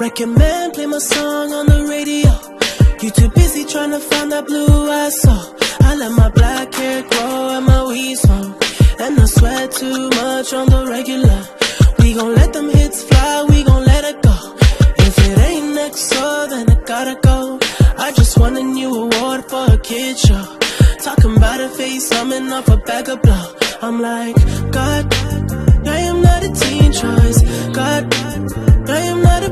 Recommend play my song on the radio. You too busy trying to find that blue I saw. I let my black hair grow and my weed smoke. And I sweat too much on the regular. We gon' let them hits fly, we gon' let it go. If it ain't next, so then I gotta go. I just won a new award for a kid show. Talking about a face, coming off a bag of blow. I'm like, God, I am not a teen choice. God, I am not a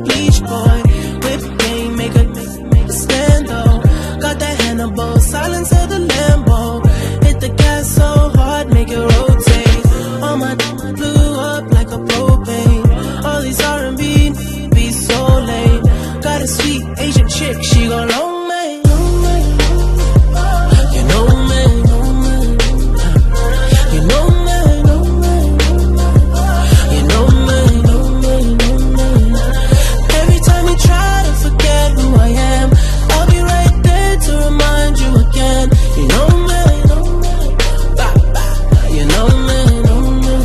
Asian chick, she gon' long me. You know me, know. You know me, know. You know me, know me, know me. Every time you try to forget who I am, I'll be right there to remind you again. You know me, know. You know me, know me.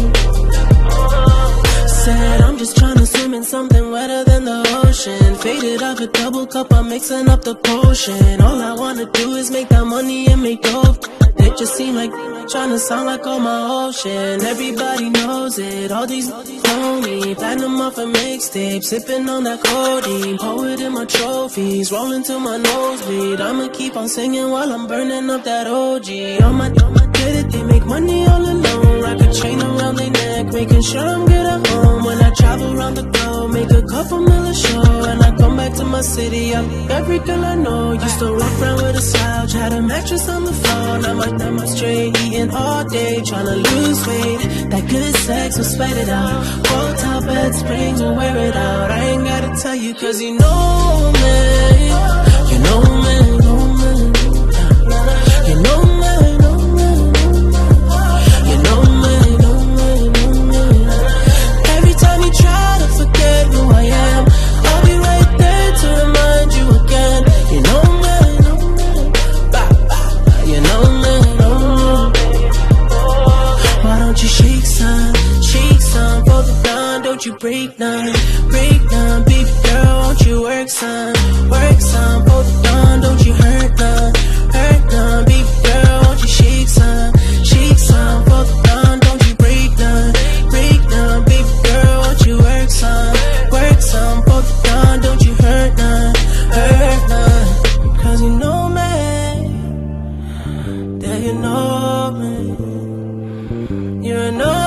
Said I'm just trying to swim in something wetter than the Faded up a double cup, I'm mixing up the potion. All I wanna do is make that money and make dope. They just seem like trying to sound like on my ocean. Everybody knows it. All these know me. Platinum off a mixtape, sipping on that codeine. Poet in my trophies, rolling to my nosebleed. I'ma keep on singing while I'm burning up that OG. All my, on my credit, they make money all alone. Rock a chain around their neck, making sure I'm good at home. When I travel around the globe, make a couple mil city, I'm every girl I know. Used to walk around with a slouch, had a mattress on the floor. Now my, now my straight, eating all day, trying to lose weight. That good sex will sweat it out. Hotel bed springs will wear it out. I ain't gotta tell you, cause you know. won't you break down, break down, baby girl, won't you work some, work some, both done, don't you hurt none, hurt none, baby girl, won't you shake some, shake some, both done, don't you break down, break down, baby girl, won't you work some, work some, both done, don't you hurt none, hurt none, cause you know me, that you know me, you're know